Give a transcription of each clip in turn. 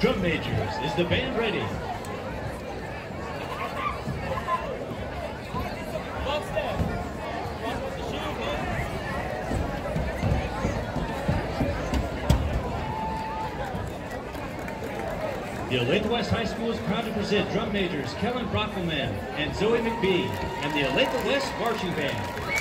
Drum majors, is the band ready? The Olathe West High School is proud to present drum majors Kellen Brockelman and Zoe McBee and the Olathe West Marching Band.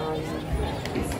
casa.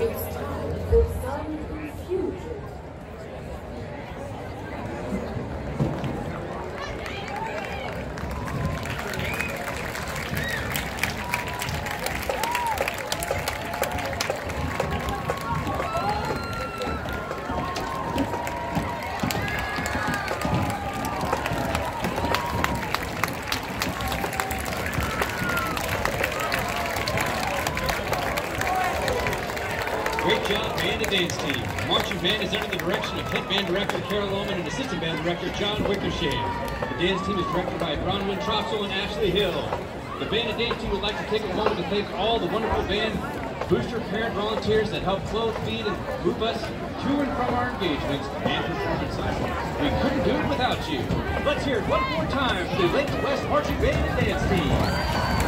It's time Marching band is under the direction of head band director Carol Lohman and assistant band director John Wickersham. The dance team is directed by Bronwyn Troxel and Ashley Hill. The band and dance team would like to take a moment to thank all the wonderful band booster parent volunteers that help clothe, feed, and move us to and from our engagements and performances. We couldn't do it without you. Let's hear it one more time for the Olathe West Marching Band and Dance Team.